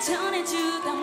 turn into the